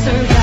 survive.